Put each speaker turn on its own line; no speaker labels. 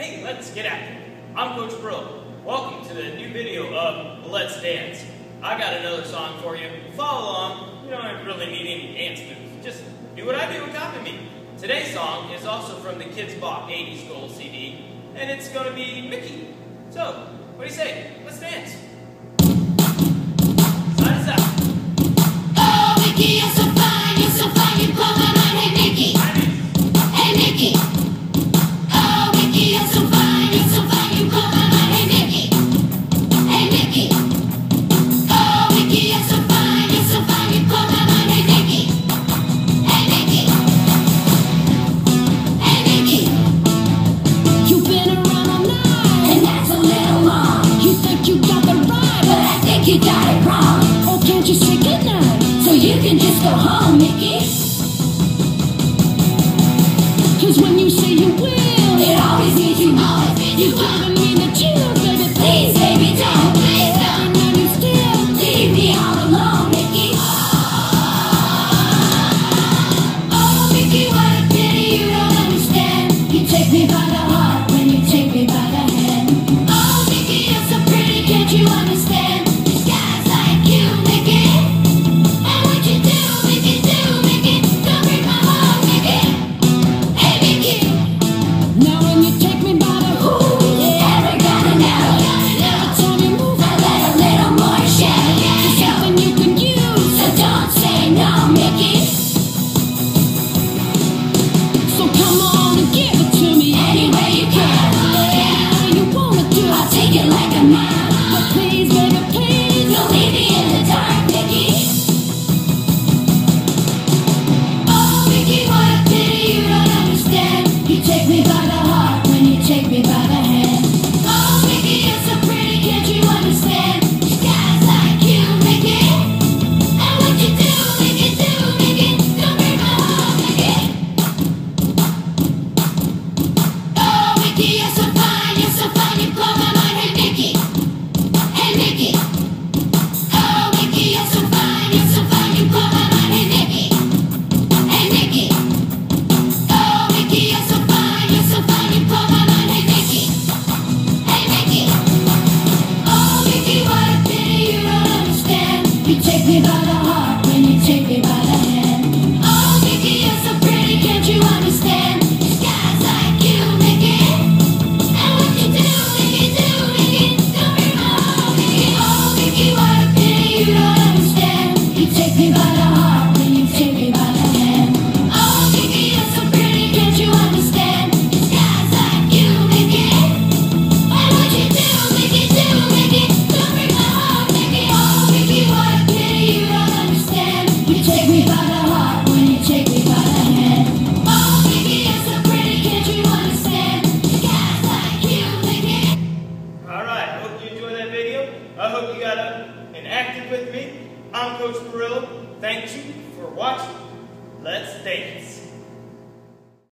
Hey, let's get at it. I'm Coach Bro. Welcome to the new video of Let's Dance. I got another song for you. Follow along. You don't really need any dance moves. Just do what I do and copy me. Today's song is also from the Kidz Bop 80s Gold CD, and it's going to be Mickey. So, what do you say? Let's dance.
go home, Mickey.
Cause when you say you will,
it always means you know
it.
You
haven't mean that you Everybody with me. I'm Coach Pirillo. Thank you for watching. Let's dance.